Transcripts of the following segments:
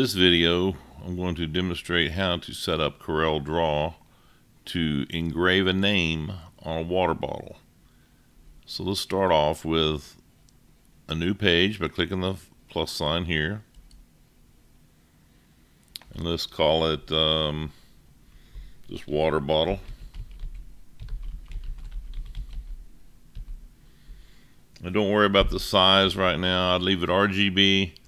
this video, I'm going to demonstrate how to set up Corel Draw to engrave a name on a water bottle. So let's start off with a new page by clicking the plus sign here. And let's call it um, just water bottle. And don't worry about the size right now. I'd leave it RGB.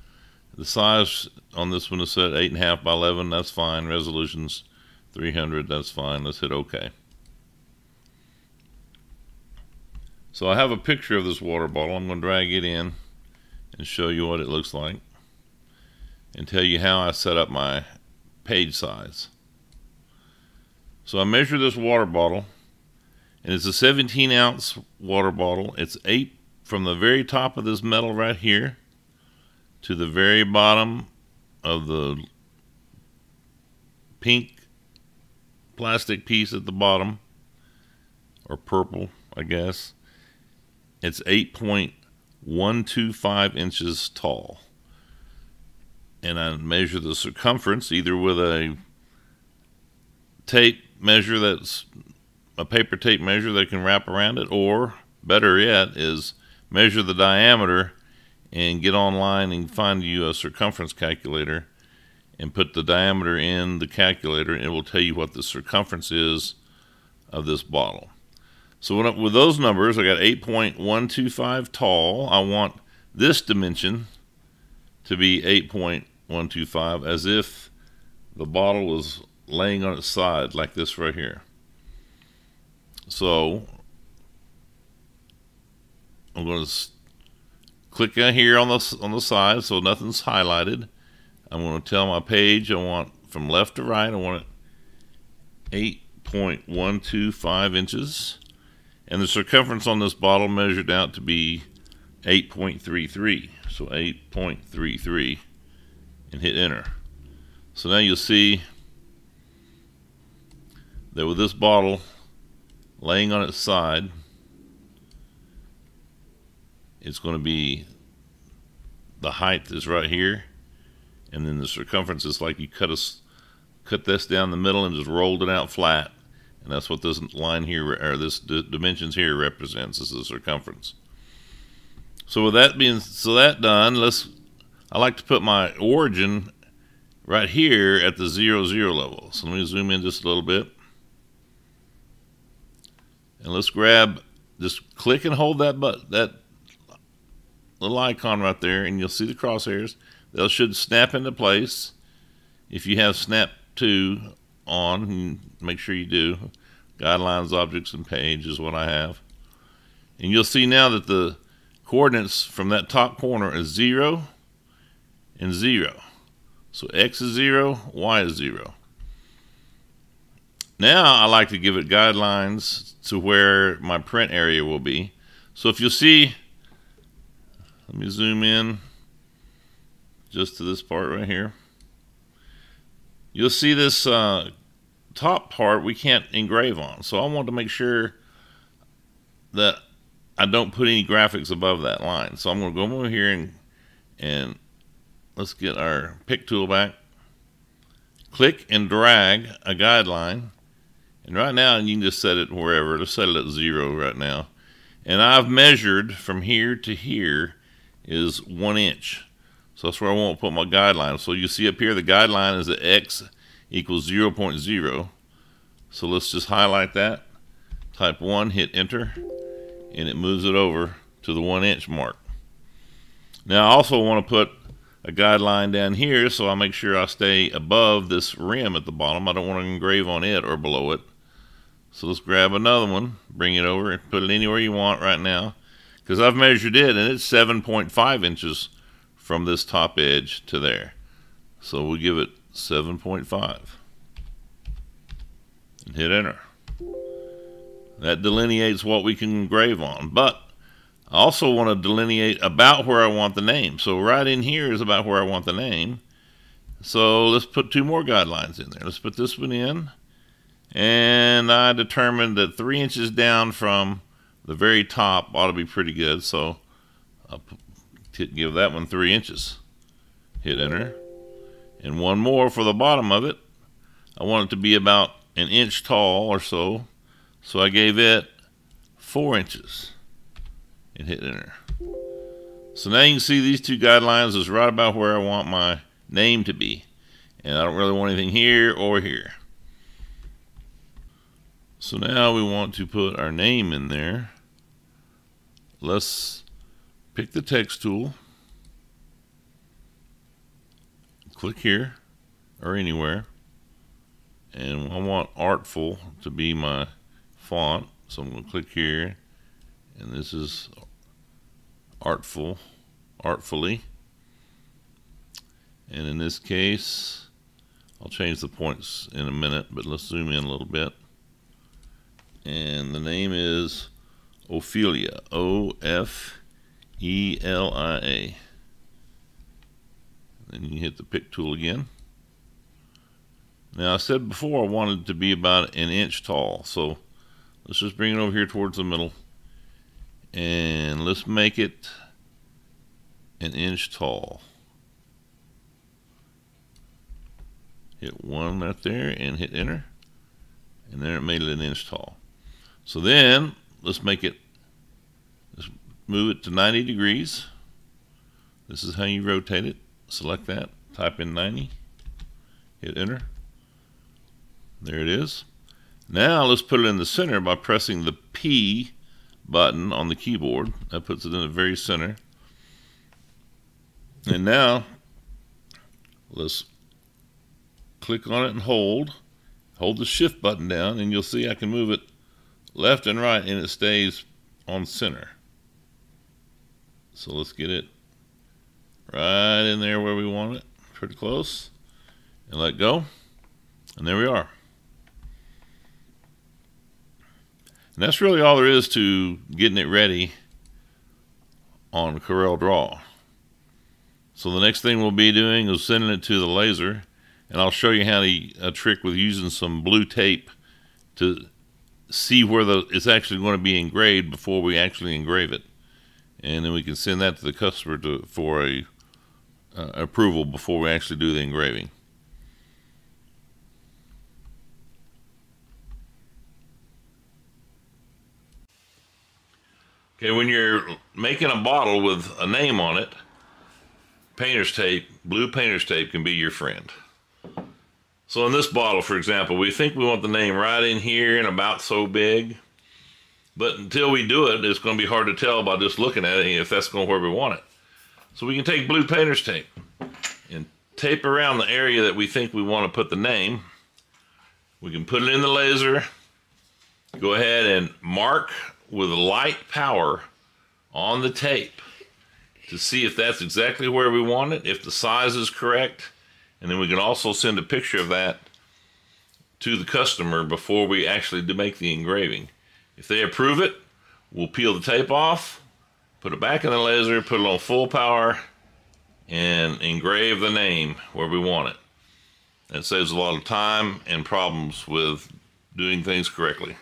The size on this one is set 8.5 by 11. That's fine. Resolution's 300. That's fine. Let's hit OK. So I have a picture of this water bottle. I'm going to drag it in and show you what it looks like and tell you how I set up my page size. So I measure this water bottle and it's a 17 ounce water bottle. It's 8 from the very top of this metal right here to the very bottom of the pink plastic piece at the bottom or purple I guess. It's 8.125 inches tall. And I measure the circumference either with a tape measure that's a paper tape measure that can wrap around it or better yet is measure the diameter and get online and find you a circumference calculator and put the diameter in the calculator and it will tell you what the circumference is of this bottle. So I, with those numbers, I got 8.125 tall. I want this dimension to be 8.125 as if the bottle was laying on its side like this right here. So I'm going to click here on the on the side so nothing's highlighted. I'm going to tell my page I want from left to right I want it 8.125 inches and the circumference on this bottle measured out to be 8.33 so 8.33 and hit enter so now you'll see that with this bottle laying on its side it's going to be the height is right here and then the circumference is like you cut us cut this down the middle and just rolled it out flat and that's what this line here or this dimensions here represents is the circumference. So with that being so that done let's I like to put my origin right here at the zero zero level. So let me zoom in just a little bit. And let's grab just click and hold that but that little icon right there and you'll see the crosshairs. They should snap into place. If you have snap to on, make sure you do. Guidelines, objects, and page is what I have. And you'll see now that the coordinates from that top corner is 0 and 0. So x is 0, y is 0. Now I like to give it guidelines to where my print area will be. So if you'll see let me zoom in just to this part right here. You'll see this uh, top part we can't engrave on. So I want to make sure that I don't put any graphics above that line. So I'm going to go over here and, and let's get our pick tool back. Click and drag a guideline. And right now you can just set it wherever. Let's set it at zero right now. And I've measured from here to here is one inch. So that's where I want to put my guideline. So you see up here, the guideline is that x equals 0, 0.0. So let's just highlight that. Type 1, hit enter, and it moves it over to the 1 inch mark. Now I also want to put a guideline down here so I make sure I stay above this rim at the bottom. I don't want to engrave on it or below it. So let's grab another one, bring it over, and put it anywhere you want right now because I've measured it and it's 7.5 inches from this top edge to there. So we'll give it 7.5 and hit enter. That delineates what we can engrave on. But I also want to delineate about where I want the name. So right in here is about where I want the name. So let's put two more guidelines in there. Let's put this one in. And I determined that three inches down from the very top ought to be pretty good. So I'll give that one three inches. Hit enter. And one more for the bottom of it. I want it to be about an inch tall or so. So I gave it four inches and hit enter. So now you can see these two guidelines is right about where I want my name to be. And I don't really want anything here or here. So now we want to put our name in there. Let's pick the text tool. Click here or anywhere. And I want Artful to be my font. So I'm going to click here. And this is Artful, Artfully. And in this case, I'll change the points in a minute, but let's zoom in a little bit and the name is Ofelia. O F E L I A. Then you hit the pick tool again. Now I said before I wanted to be about an inch tall, so let's just bring it over here towards the middle and let's make it an inch tall. Hit one right there and hit enter and then it made it an inch tall. So then let's make it, move it to 90 degrees. This is how you rotate it. Select that, type in 90, hit enter. There it is. Now let's put it in the center by pressing the P button on the keyboard. That puts it in the very center. And now let's click on it and hold. Hold the shift button down and you'll see I can move it left and right and it stays on center. So let's get it right in there where we want it, pretty close, and let go. And there we are. And that's really all there is to getting it ready on Corel Draw. So the next thing we'll be doing is sending it to the laser, and I'll show you how to a trick with using some blue tape to see where the it's actually going to be engraved before we actually engrave it, and then we can send that to the customer to for a uh, approval before we actually do the engraving. Okay, when you're making a bottle with a name on it, painter's tape, blue painter's tape can be your friend. So in this bottle, for example, we think we want the name right in here and about so big. But until we do it, it's going to be hard to tell by just looking at it if that's going where we want it. So we can take blue painter's tape and tape around the area that we think we want to put the name. We can put it in the laser, go ahead and mark with light power on the tape to see if that's exactly where we want it, if the size is correct, and then we can also send a picture of that to the customer before we actually do make the engraving. If they approve it, we'll peel the tape off, put it back in the laser, put it on full power, and engrave the name where we want it. That saves a lot of time and problems with doing things correctly.